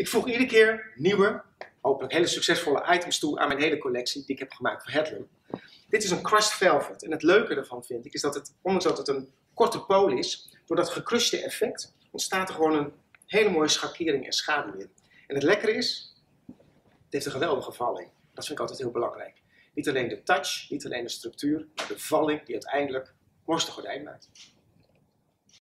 Ik voeg iedere keer nieuwe, hopelijk hele succesvolle items toe aan mijn hele collectie die ik heb gemaakt voor Headlam. Dit is een crushed velvet en het leuke ervan vind ik is dat het, ondanks dat het een korte pool is, door dat gecrushte effect ontstaat er gewoon een hele mooie schakering en schaduw in. En het lekkere is, het heeft een geweldige valling. Dat vind ik altijd heel belangrijk. Niet alleen de touch, niet alleen de structuur, de valling die uiteindelijk mooiste gordijn maakt.